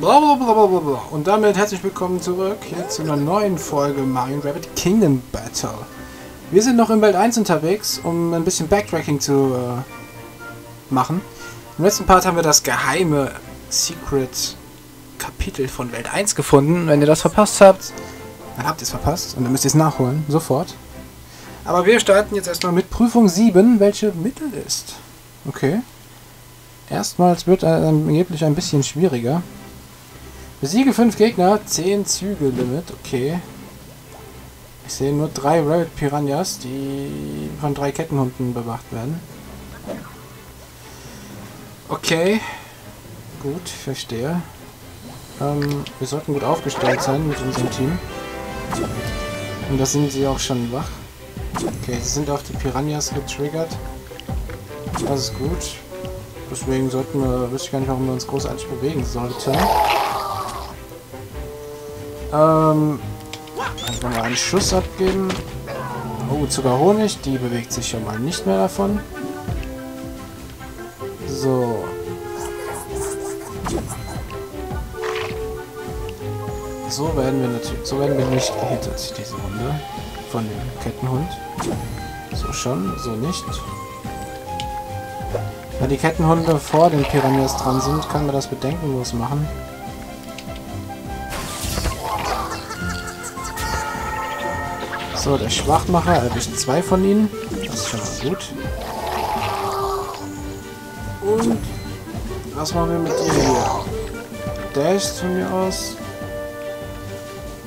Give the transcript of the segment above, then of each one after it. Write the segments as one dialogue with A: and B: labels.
A: Blablabla. Und damit herzlich willkommen zurück hier zu einer neuen Folge Mario Rabbit Kingdom Battle. Wir sind noch in Welt 1 unterwegs, um ein bisschen Backtracking zu äh, machen. Im letzten Part haben wir das geheime Secret Kapitel von Welt 1 gefunden. Wenn ihr das verpasst habt, dann habt ihr es verpasst und dann müsst ihr es nachholen, sofort. Aber wir starten jetzt erstmal mit Prüfung 7, welche Mittel ist. Okay. Erstmals wird angeblich ein bisschen schwieriger. Besiege 5 Gegner, 10 Züge Limit, okay. Ich sehe nur drei Rabbit Piranhas, die von drei Kettenhunden bewacht werden. Okay. Gut, verstehe. Ähm, wir sollten gut aufgestellt sein mit unserem Team. Und da sind sie auch schon wach. Okay, sie sind auf die Piranhas getriggert. Das ist gut. Deswegen sollten wir, wüsste ich gar nicht, warum wir uns großartig bewegen sollten. Ähm, einfach mal einen Schuss abgeben. Oh, Zucker Honig, die bewegt sich schon mal nicht mehr davon. So. So werden wir natürlich, so werden wir nicht gehittet, diese Runde. Von dem Kettenhund. So schon, so nicht. Wenn die Kettenhunde vor den Piranhas dran sind, kann man das bedenkenlos machen. So, der Schwachmacher erwischt zwei von ihnen. Das ist schon mal gut. Und was machen wir mit dir hier? Dash von mir aus.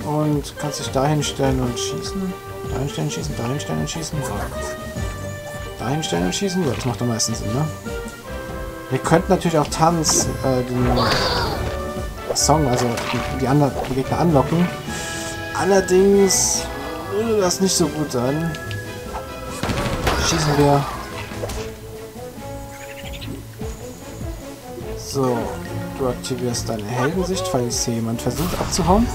A: Und kannst dich dahin stellen und schießen. Dahin stellen, schießen, dahin stellen und schießen. Dahin stellen und schießen. Ja, das macht am meisten Sinn, ne? Wir könnten natürlich auch Tanz, äh, den Song, also die, die anderen Gegner anlocken. Allerdings würde das nicht so gut sein. Schießen wir. So, du aktivierst deine Heldensicht, falls hier jemand versucht abzuhauen.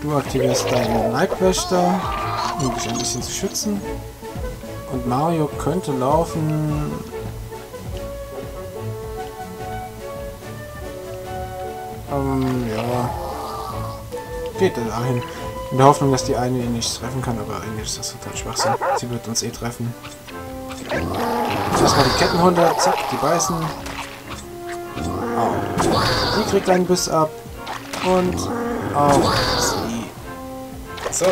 A: Du aktivierst deinen Leibwächter, um dich ein bisschen zu schützen. Und Mario könnte laufen. Geht er dahin. In der Hoffnung, dass die eine ihn nicht treffen kann, aber eigentlich ist das total Schwachsinn. Sie wird uns eh treffen. Erstmal die Kettenhunde, zack, die beißen. Oh. Sie kriegt einen Biss ab. Und auch sie. So.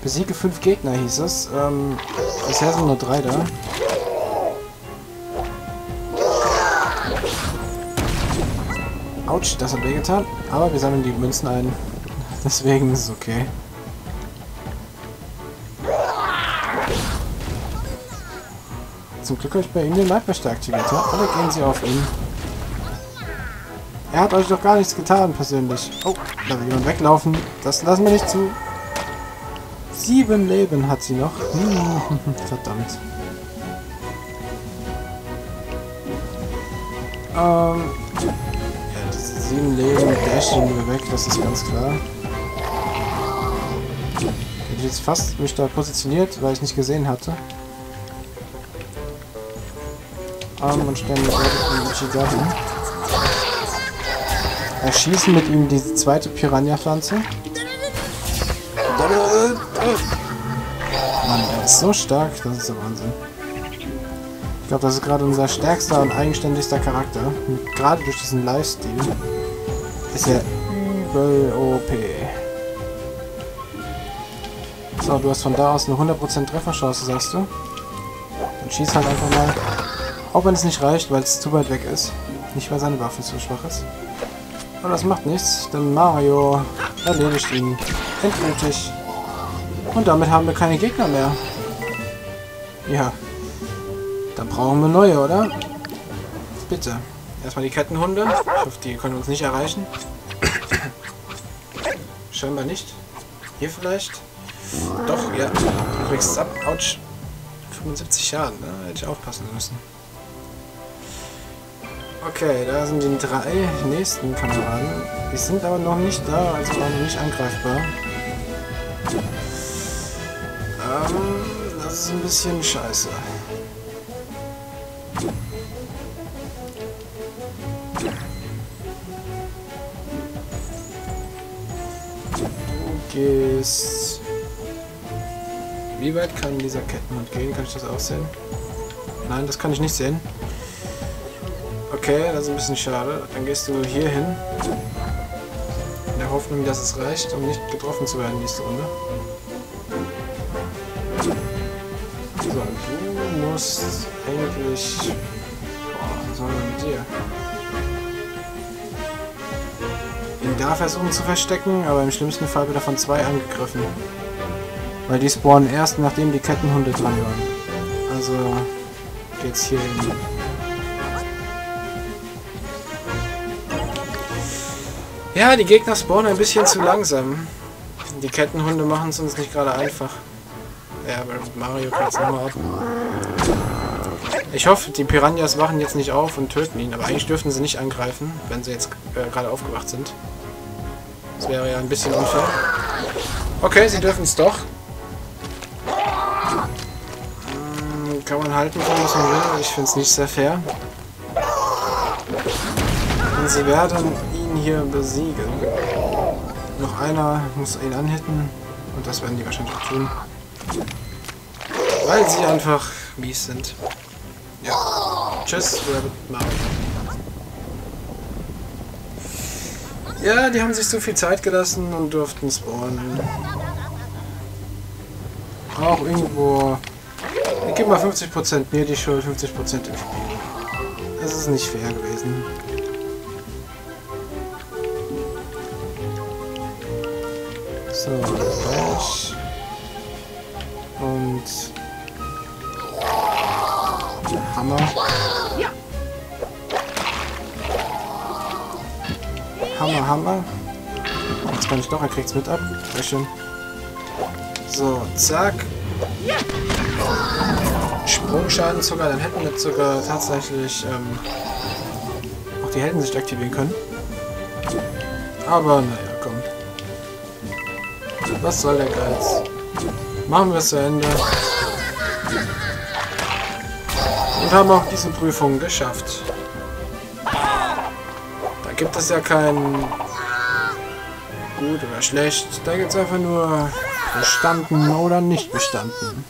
A: Besiege fünf Gegner hieß es. Ähm, bisher sind nur drei da. Autsch, das hat wehgetan. Aber wir sammeln die Münzen ein. Deswegen ist es okay. Zum Glück habe ich bei ihm den Leibwächter aktiviert. Ja? Alle gehen sie auf ihn. Er hat euch doch gar nichts getan, persönlich. Oh, da will jemand weglaufen. Das lassen wir nicht zu. Sieben Leben hat sie noch. Verdammt. Ähm, sieben Leben dashen wir weg, das ist ganz klar. Ich hätte jetzt fast mich da positioniert, weil ich nicht gesehen hatte. Ähm, und stellen mit hin. Erschießen mit ihm diese zweite Piranha-Pflanze. Mann, er ist so stark, das ist der Wahnsinn. Ich glaube, das ist gerade unser stärkster und eigenständigster Charakter. Gerade durch diesen Lifestyle ist er übel OP. So, du hast von da aus eine 100% Trefferchance, sagst du? Dann schieß halt einfach mal. Auch wenn es nicht reicht, weil es zu weit weg ist. Nicht, weil seine Waffe zu schwach ist. Aber das macht nichts, denn Mario erledigt ihn endgültig. Und damit haben wir keine Gegner mehr. Ja. Dann brauchen wir neue, oder? Bitte. Erstmal die Kettenhunde. Ich hoffe, die können uns nicht erreichen. Scheinbar nicht. Hier vielleicht? Doch, ja. Du kriegst es ab. Autsch. 75 Jahre, ne? Hätte ich aufpassen müssen. Okay, da sind die drei nächsten Kameraden. Die sind aber noch nicht da, also waren noch nicht angreifbar. Ähm, das ist ein bisschen scheiße. Gehst... Wie weit kann dieser Kettenhund gehen? Kann ich das auch sehen? Nein, das kann ich nicht sehen. Okay, das ist ein bisschen schade. Dann gehst du hier hin. In der Hoffnung, dass es reicht, um nicht getroffen zu werden nächste Runde. So, du musst eigentlich... Boah, was soll denn mit dir? Da versuchen zu verstecken, aber im schlimmsten Fall wird er von zwei angegriffen. Weil die spawnen erst, nachdem die Kettenhunde dran waren. Also geht's hier hin. Ja, die Gegner spawnen ein bisschen zu langsam. Die Kettenhunde machen es uns nicht gerade einfach. Ja, aber Mario kann es nochmal ab. Ich hoffe, die Piranhas wachen jetzt nicht auf und töten ihn, aber eigentlich dürften sie nicht angreifen, wenn sie jetzt äh, gerade aufgewacht sind. Das wäre ja ein bisschen unfair. Okay, sie dürfen es doch. Hm, kann man halten von was man will, ich finde es nicht sehr fair. Und sie werden ihn hier besiegen. Noch einer muss ihn anhitten und das werden die wahrscheinlich auch tun. Weil sie einfach mies sind. Ja. Tschüss, Rabbit Mario. Ja, die haben sich zu viel Zeit gelassen und durften spawnen. Auch irgendwo... Ich gebe mal 50% mir die Schuld, 50% im Spiel. Das ist nicht fair gewesen. So, Bash. Und... Hammer. Hammer. Jetzt kann ich doch, er kriegt's mit ab. Sehr schön. So, zack. Sprungschaden sogar, dann hätten wir sogar tatsächlich ähm, auch die Heldensicht aktivieren können. Aber naja, komm. Was soll der Geiz? Machen wir es zu Ende. Und haben auch diese Prüfung geschafft. Gibt es ja kein gut oder schlecht. Da gibt es einfach nur bestanden oder nicht bestanden.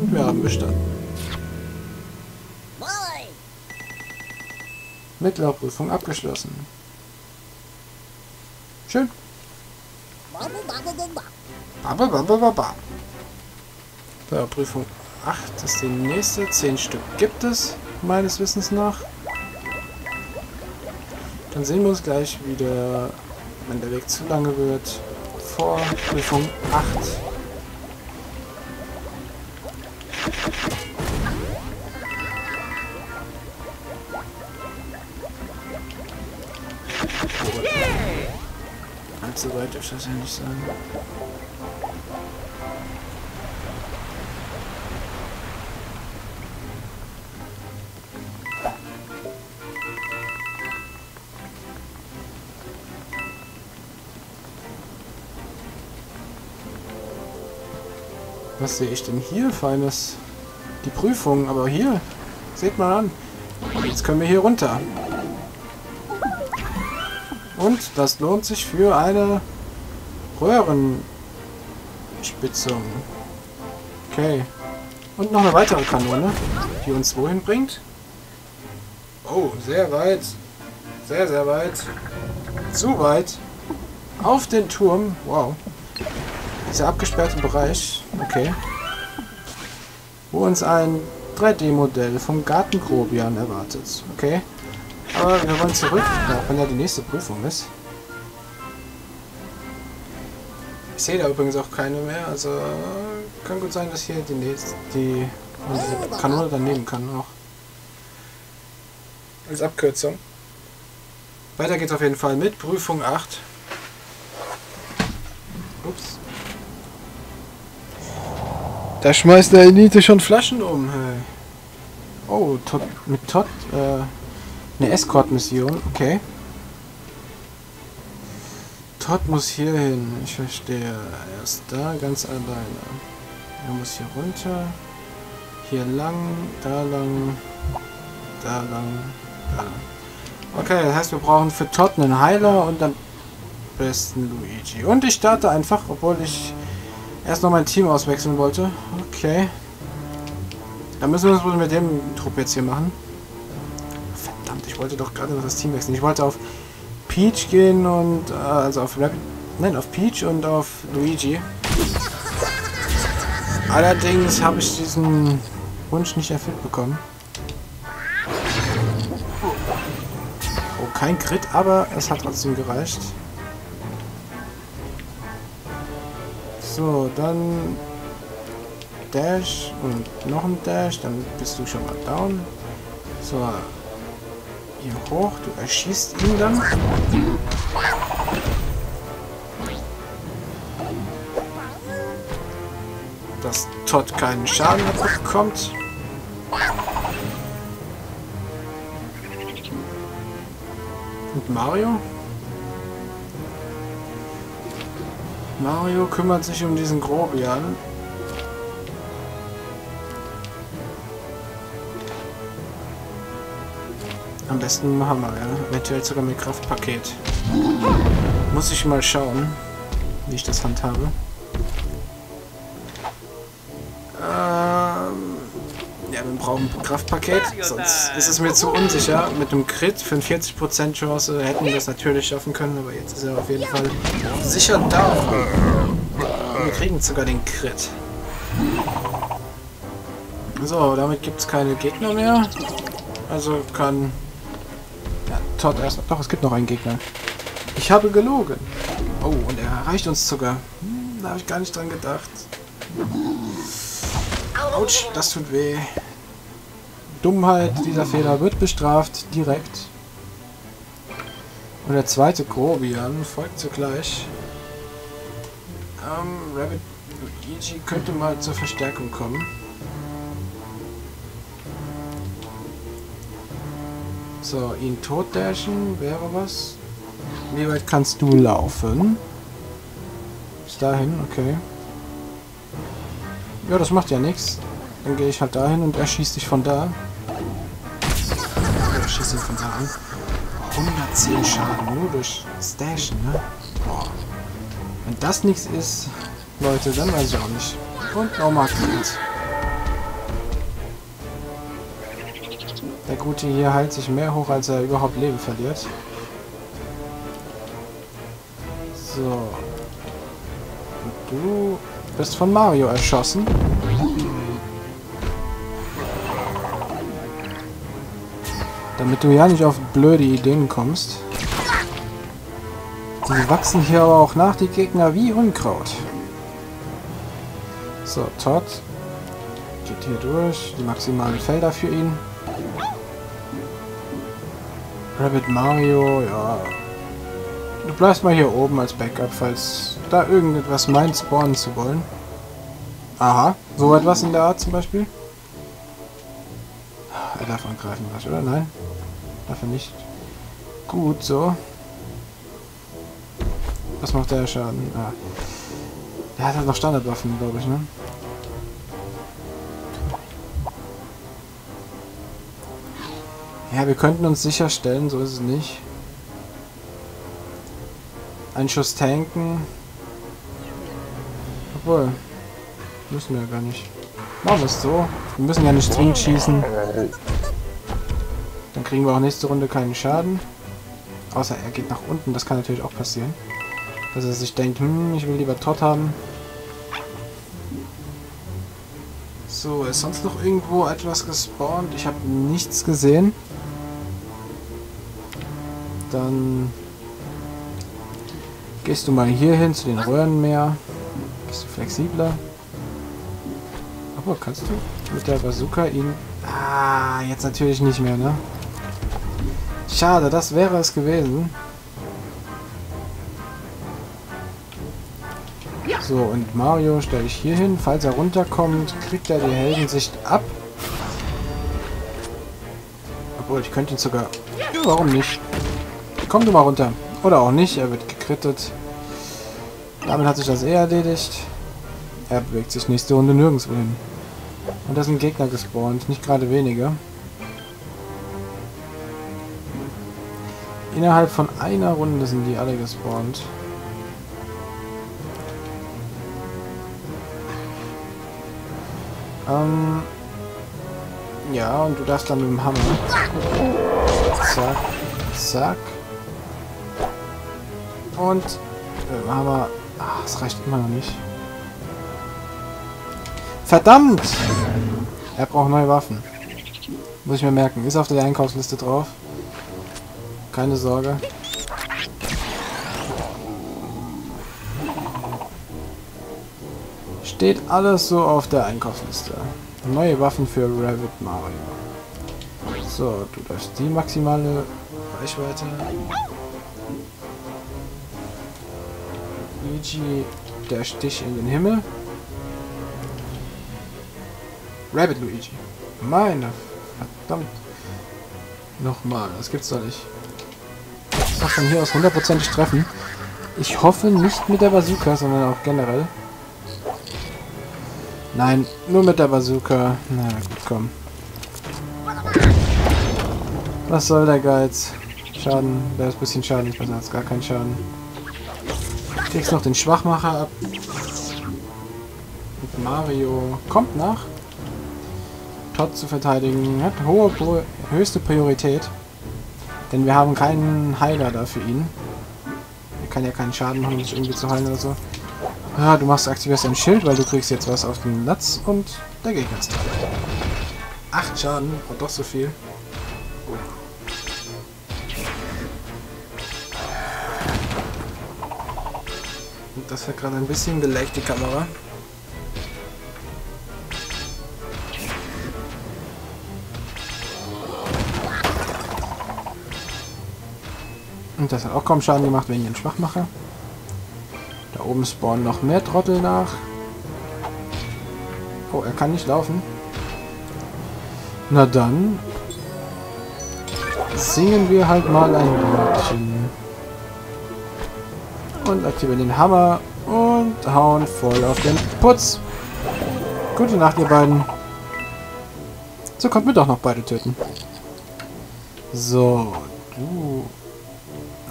A: Und wir haben bestanden. Mittlerprüfung abgeschlossen. Schön. Baba, Prüfung 8 ist die nächste. 10 Stück gibt es, meines Wissens nach. Dann sehen wir uns gleich wieder, wenn der Weg zu lange wird, vor Prüfung 8. Allzu weit dürfte das ja nicht sein. Was sehe ich denn hier, Feines? Die Prüfung, aber hier, seht mal an. Jetzt können wir hier runter. Und das lohnt sich für eine Röhrenspitzung. Okay. Und noch eine weitere Kanone, die uns wohin bringt? Oh, sehr weit. Sehr, sehr weit. Zu weit. Auf den Turm. Wow. Dieser abgesperrte Bereich. Okay. Wo uns ein 3D-Modell vom Garten Grobian erwartet. Okay. Aber wir wollen zurück, wenn ja die nächste Prüfung ist. Ich sehe da übrigens auch keine mehr, also kann gut sein, dass hier die nächste, die diese Kanone dann nehmen kann auch. Als Abkürzung. Weiter geht's auf jeden Fall mit Prüfung 8. Ups. Da schmeißt der Elite schon Flaschen um. Hey. Oh, Todd, mit Todd, äh, eine Escort-Mission, okay. Todd muss hier hin, ich verstehe. Er ist da ganz alleine. Er muss hier runter. Hier lang, da lang, da lang, da lang. Okay, das heißt, wir brauchen für Todd einen Heiler und am besten Luigi. Und ich starte einfach, obwohl ich erst noch mein Team auswechseln wollte. Okay. Dann müssen wir das wohl mit dem Trupp jetzt hier machen. Verdammt, ich wollte doch gerade noch das Team wechseln. Ich wollte auf Peach gehen und... Äh, also auf Rabbit... Nein, auf Peach und auf Luigi. Allerdings habe ich diesen Wunsch nicht erfüllt bekommen. Oh, kein Crit, aber es hat trotzdem gereicht. So, dann Dash und noch ein Dash, dann bist du schon mal down. So, hier hoch, du erschießt ihn dann. Dass Todd keinen Schaden bekommt. Und Mario? Mario kümmert sich um diesen Grobian. Am besten machen wir, ja. Eventuell sogar mit Kraftpaket. Muss ich mal schauen, wie ich das handhabe. Brauchen ein Kraftpaket, sonst ist es mir zu unsicher. Mit einem Crit für eine 40% Chance hätten wir das natürlich schaffen können, aber jetzt ist er auf jeden Fall sicher da. Wir kriegen sogar den Crit. So, damit gibt es keine Gegner mehr. Also kann Todd erst... Doch, es gibt noch einen Gegner. Ich habe gelogen. Oh, und er erreicht uns sogar. Hm, da habe ich gar nicht dran gedacht. Autsch, das tut weh. Dummheit, dieser Fehler wird bestraft, direkt. Und der zweite Grobian folgt zugleich. Ähm, Rabbit Luigi könnte mal zur Verstärkung kommen. So, ihn totdashen wäre was. Wie weit kannst du laufen? Bis dahin, okay. Ja, das macht ja nichts. Dann gehe ich halt dahin und er schießt dich von da. 110 Schaden, nur durch Stashen, ne? Boah. Wenn das nichts ist, Leute, dann weiß ich auch nicht. Und nochmal Crit. Der Gute hier heilt sich mehr hoch, als er überhaupt Leben verliert. So. Und du bist von Mario erschossen. Damit du ja nicht auf blöde Ideen kommst. Die wachsen hier aber auch nach, die Gegner, wie Unkraut. So, Todd geht hier durch. Die maximalen Felder für ihn. Rabbit Mario, ja. Du bleibst mal hier oben als Backup, falls da irgendetwas meint, spawnen zu wollen. Aha, so etwas in der Art zum Beispiel. Er darf angreifen, oder? Nein? Darf er nicht. Gut, so. Was macht der Schaden? Ah. Der hat halt noch Standardwaffen, glaube ich, ne? Ja, wir könnten uns sicherstellen, so ist es nicht. Ein Schuss tanken. Obwohl, müssen wir ja gar nicht. Machen wir es so. Wir müssen ja nicht zwingend schießen. Kriegen wir auch nächste Runde keinen Schaden. Außer er geht nach unten, das kann natürlich auch passieren. Dass er sich denkt, hm, ich will lieber Todd haben. So, ist sonst noch irgendwo etwas gespawnt? Ich habe nichts gesehen. Dann gehst du mal hier hin zu den Röhrenmeer. Bist du flexibler? Aber kannst du mit der Bazooka ihn... Ah, jetzt natürlich nicht mehr, ne? Schade, das wäre es gewesen. So, und Mario stelle ich hier hin. Falls er runterkommt, kriegt er die Heldensicht ab. Obwohl, ich könnte ihn sogar... Ja, warum nicht? Komm du mal runter. Oder auch nicht, er wird gekrittet. Damit hat sich das eh erledigt. Er bewegt sich nächste Runde nirgendwo hin. Und da sind Gegner gespawnt, nicht gerade wenige. Innerhalb von einer Runde sind die alle gespawnt. Ähm ja, und du darfst dann mit dem Hammer. Zack, zack. Und äh, Hammer. Ach, es reicht immer noch nicht. Verdammt! Er braucht neue Waffen. Muss ich mir merken. Ist auf der Einkaufsliste drauf. Keine Sorge. Steht alles so auf der Einkaufsliste. Neue Waffen für Rabbit Mario. So, du darfst die maximale Reichweite. Luigi, der Stich in den Himmel. Rabbit Luigi. Meine verdammt. Nochmal, das gibt's doch nicht. Kann von hier aus hundertprozentig treffen. Ich hoffe nicht mit der Bazooka, sondern auch generell. Nein, nur mit der Bazooka. Na gut, komm. Was soll der Geiz? Schaden, der ist ein bisschen Schaden, ich besser als gar keinen Schaden. Kriegst noch den Schwachmacher ab. Und Mario kommt nach. Todd zu verteidigen hat hohe, höchste Priorität. Denn wir haben keinen Heiler da für ihn. Er kann ja keinen Schaden machen, sich irgendwie zu heilen oder so. Ja, du machst aktivierst ein Schild, weil du kriegst jetzt was auf den Latz und der Gegner ist dran. Acht Schaden, und doch so viel. Das hat gerade ein bisschen geleckt, die Kamera. Und das hat auch kaum Schaden gemacht, wenn ich ihn schwach mache. Da oben spawnen noch mehr Trottel nach. Oh, er kann nicht laufen. Na dann singen wir halt mal ein Liedchen. Und aktivieren den Hammer und hauen voll auf den Putz. Gute Nacht, ihr beiden. So konnten wir doch noch beide töten. So, du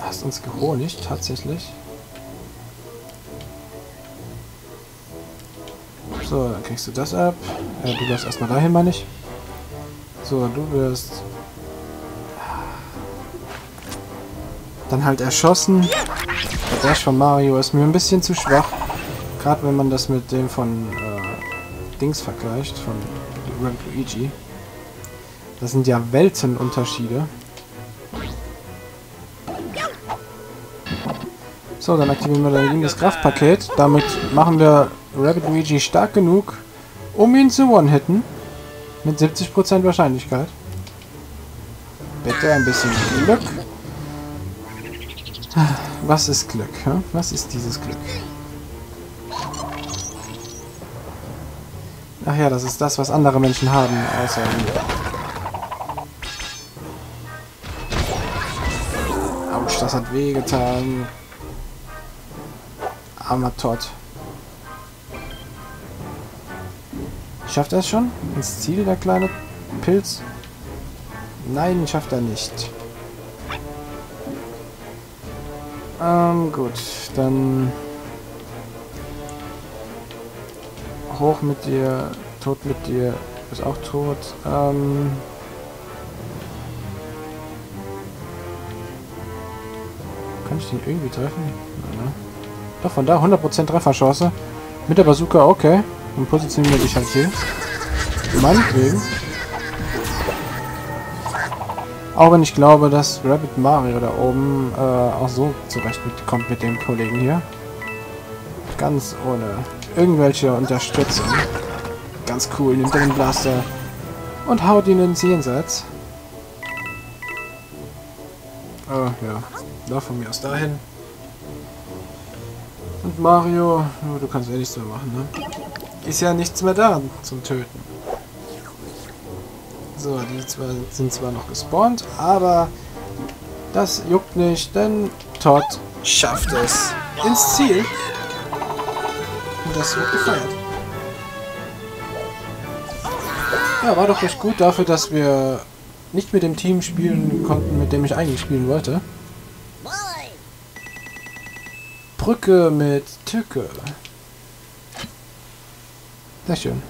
A: hast uns gehonigt, tatsächlich. So, dann kriegst du das ab. Äh, du wirst erstmal dahin, meine ich. So, du wirst... Dann halt erschossen. Der Dash von Mario ist mir ein bisschen zu schwach. Gerade wenn man das mit dem von äh, Dings vergleicht, von Luigi. Das sind ja Weltenunterschiede. So, dann aktivieren wir dann das Kraftpaket. Damit machen wir Rabbit Luigi stark genug, um ihn zu one-hitten. Mit 70% Wahrscheinlichkeit. Bitte ein bisschen Glück. Was ist Glück? Hm? Was ist dieses Glück? Ach ja, das ist das, was andere Menschen haben, außer Autsch, das hat wehgetan. Armer Todd. Schafft er es schon? Ins Ziel, der kleine Pilz? Nein, schafft er nicht. Ähm, gut. Dann... Hoch mit dir. Tot mit dir. Ist auch tot. Ähm... Kann ich den irgendwie treffen? Nein, ne? Doch, von da 100% Trefferchance. Mit der Bazooka, okay. Dann positionieren wir dich halt hier. Meinetwegen. Auch wenn ich glaube, dass Rabbit Mario da oben äh, auch so zurechtkommt mit dem Kollegen hier. Ganz ohne irgendwelche Unterstützung. Ganz cool, nimmt den Blaster und haut ihn ins Jenseits. Oh, ja. Da von mir aus dahin. Mario, du kannst eh nichts mehr machen, ne? Ist ja nichts mehr da zum Töten. So, die zwar, sind zwar noch gespawnt, aber das juckt nicht, denn Todd schafft es ins Ziel. Und das wird gefeiert. Ja, war doch recht gut dafür, dass wir nicht mit dem Team spielen konnten, mit dem ich eigentlich spielen wollte. Brücke mit Tücke. Sehr schön.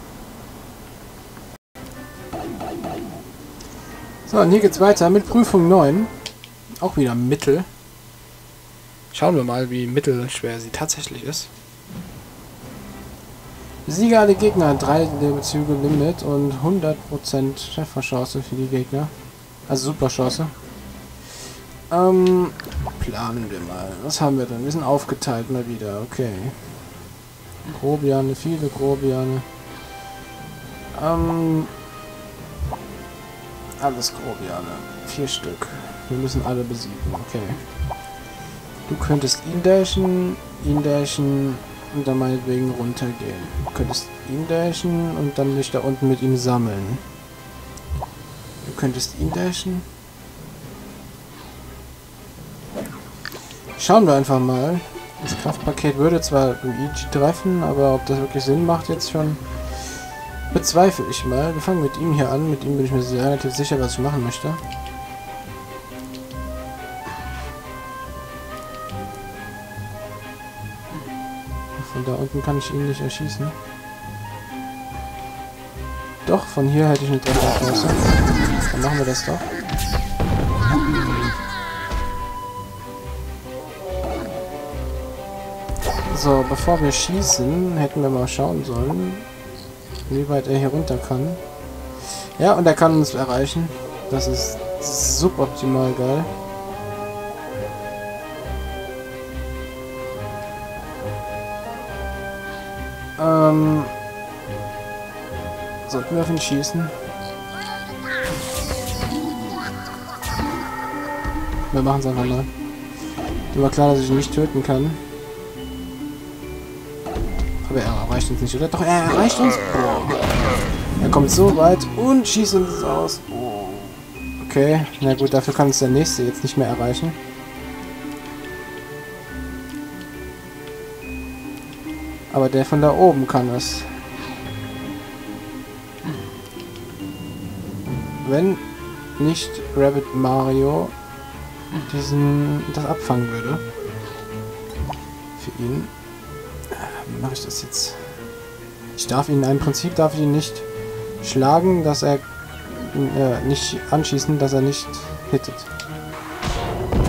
A: So, und hier geht's weiter mit Prüfung 9. Auch wieder Mittel. Schauen wir mal, wie mittelschwer sie tatsächlich ist. Sieger alle Gegner, 3 Lebezüge Limit und 100% Trefferchance für die Gegner. Also super Chance. Ähm, planen wir mal. Was haben wir denn? Wir sind aufgeteilt mal wieder. Okay. Grobiane, viele Grobiane. Ähm, alles Grobiane. Vier Stück. Wir müssen alle besiegen. Okay. Du könntest ihn dashen, ihn dashen und dann meinetwegen runtergehen. Du könntest ihn dashen und dann dich da unten mit ihm sammeln. Du könntest ihn dashen. Schauen wir einfach mal. Das Kraftpaket würde zwar Luigi treffen, aber ob das wirklich Sinn macht jetzt schon, bezweifle ich mal. Wir fangen mit ihm hier an. Mit ihm bin ich mir sehr relativ sicher, was ich machen möchte. Von da unten kann ich ihn nicht erschießen. Doch, von hier hätte ich eine Trefferchance. Dann machen wir das doch. So, bevor wir schießen, hätten wir mal schauen sollen, wie weit er hier runter kann. Ja, und er kann uns erreichen. Das ist suboptimal geil. Ähm... Sollten wir auf ihn schießen? Wir machen es einfach mal. Mir war klar, dass ich ihn nicht töten kann. Aber er erreicht uns nicht, oder? Doch, er erreicht uns. Oh. Er kommt so weit und schießt uns aus. Okay, na gut, dafür kann uns der nächste jetzt nicht mehr erreichen. Aber der von da oben kann es. Wenn nicht Rabbit Mario diesen das abfangen würde. Für ihn. Mache ich das jetzt? Ich darf ihn, im Prinzip darf ich ihn nicht schlagen, dass er äh, nicht anschießen, dass er nicht hittet.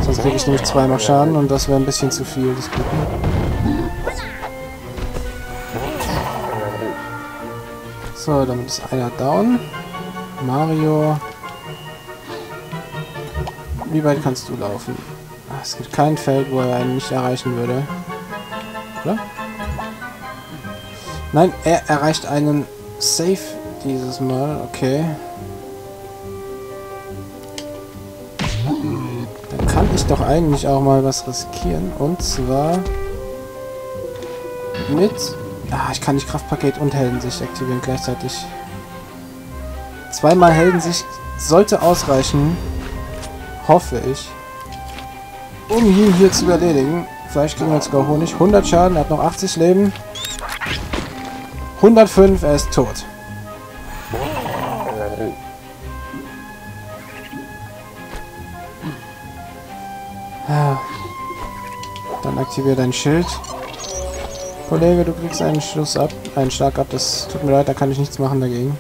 A: Sonst kriege ich nämlich zweimal Schaden und das wäre ein bisschen zu viel des Guten. So, damit ist einer down. Mario. Wie weit kannst du laufen? Es gibt kein Feld, wo er einen nicht erreichen würde. Oder? Nein, er erreicht einen Safe dieses Mal. Okay. Dann kann ich doch eigentlich auch mal was riskieren. Und zwar mit... Ah, ich kann nicht Kraftpaket und Heldensicht aktivieren gleichzeitig. Zweimal Heldensicht sollte ausreichen. Hoffe ich. Um ihn hier zu erledigen. Vielleicht kriegen wir jetzt sogar Honig. 100 Schaden, er hat noch 80 Leben. 105, er ist tot. Dann aktiviere dein Schild. Kollege, du kriegst einen Schuss ab, einen Schlag ab. Das tut mir leid, da kann ich nichts machen dagegen.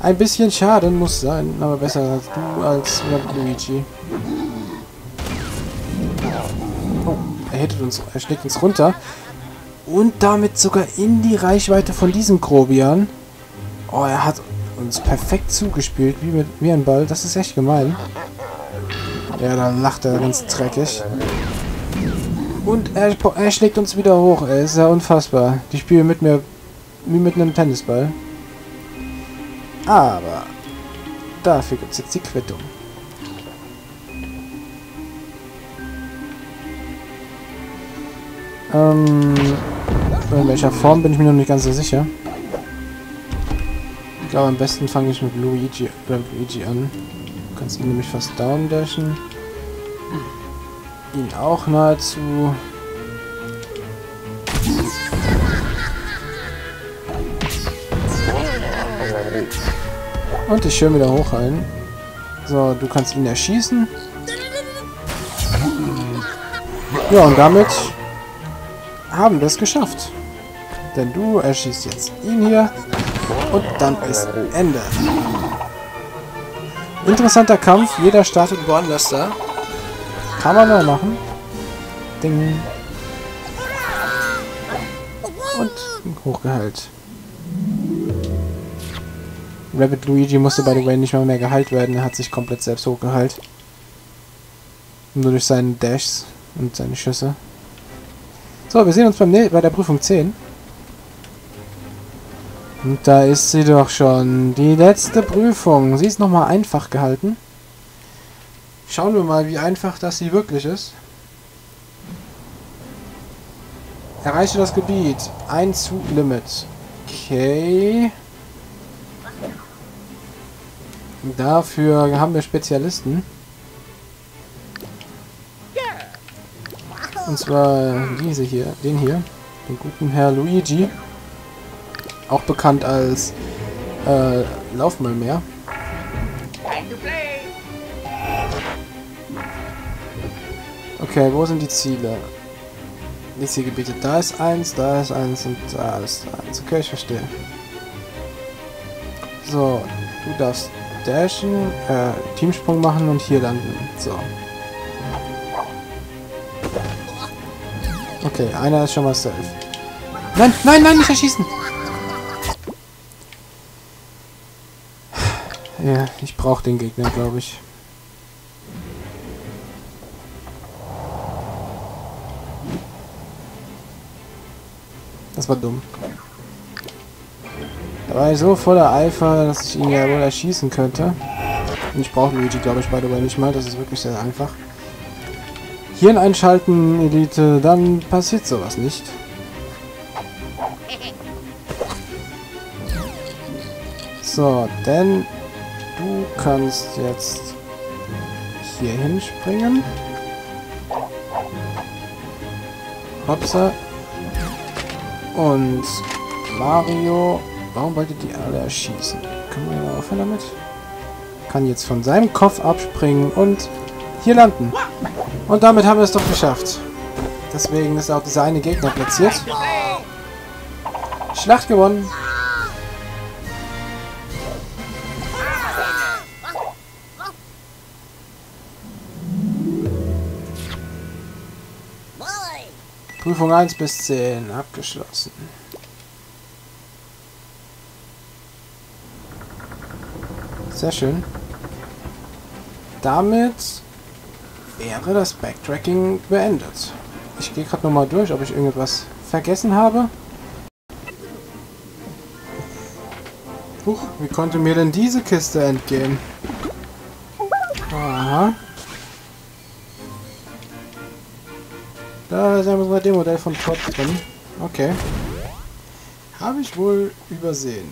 A: Ein bisschen Schaden muss sein, aber besser als du als Luigi. Oh, er hittet uns, er schlägt uns runter. Und damit sogar in die Reichweite von diesem Grobian. Oh, er hat uns perfekt zugespielt, wie, mit, wie ein Ball. Das ist echt gemein. Ja, da lacht er ganz dreckig. Und er, er schlägt uns wieder hoch. Er ist ja unfassbar. Die spielen mit mir wie mit einem Tennisball. Aber dafür gibt es jetzt die Quittung. Ähm, in welcher Form bin ich mir noch nicht ganz so sicher. Ich glaube, am besten fange ich mit Luigi, äh, Luigi an. Du kannst ihn nämlich fast down dashen. Ihn auch nahezu. Und dich schön wieder hochheilen. So, du kannst ihn erschießen. Ja, und damit haben wir es geschafft. Denn du erschießt jetzt ihn hier. Und dann ist Ende. Interessanter Kampf. Jeder startet woanders da. Kann man mal machen. Ding. Und hochgeheilt. Rabbit Luigi musste by the way nicht mal mehr geheilt werden. Er hat sich komplett selbst hochgeheilt. Nur durch seinen Dashs und seine Schüsse. So, wir sehen uns beim bei der Prüfung 10. Und da ist sie doch schon. Die letzte Prüfung. Sie ist nochmal einfach gehalten. Schauen wir mal, wie einfach das sie wirklich ist. Erreiche das Gebiet. Ein Zuglimit. Okay. Dafür haben wir Spezialisten. Und zwar diese hier, den hier. Den guten Herr Luigi. Auch bekannt als äh, Lauf mal mehr. Okay, wo sind die Ziele? Die Zielgebiete. Da ist eins, da ist eins und da ist eins. Okay, ich verstehe. So, du darfst dashen, äh, Teamsprung machen und hier landen. So. Okay, einer ist schon mal safe. Nein, nein, nein, nicht erschießen! Ja, ich brauche den Gegner, glaube ich. Das war dumm. Da war ich so voller Eifer, dass ich ihn ja wohl erschießen könnte. Und ich brauche Luigi, glaube ich, by the nicht mal. Das ist wirklich sehr einfach. Hirn einschalten, Elite, dann passiert sowas nicht. So, denn kannst jetzt hier hinspringen. Hopsa. Und Mario, warum wollt ihr die alle erschießen? Können wir mal aufhören damit? Kann jetzt von seinem Kopf abspringen und hier landen. Und damit haben wir es doch geschafft. Deswegen ist auch dieser eine Gegner platziert. Schlacht gewonnen. Prüfung 1 bis 10 abgeschlossen. Sehr schön. Damit wäre das Backtracking beendet. Ich gehe gerade nochmal durch, ob ich irgendwas vergessen habe. Huch, wie konnte mir denn diese Kiste entgehen? Aha. Da ist ein 3D-Modell von Todd drin. Okay. Habe ich wohl übersehen.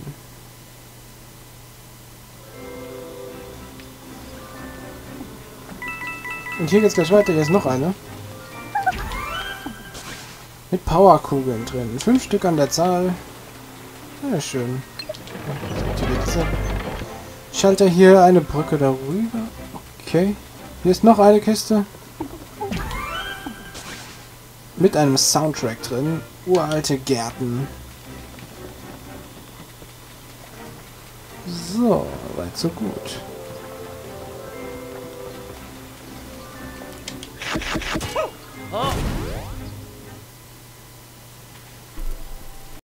A: Und hier geht's gleich weiter. Hier ist noch eine. Mit Powerkugeln drin. Fünf Stück an der Zahl. Sehr schön. Schalter hier eine Brücke darüber. Okay. Hier ist noch eine Kiste. Mit einem Soundtrack drin. Uralte Gärten. So, weit so gut.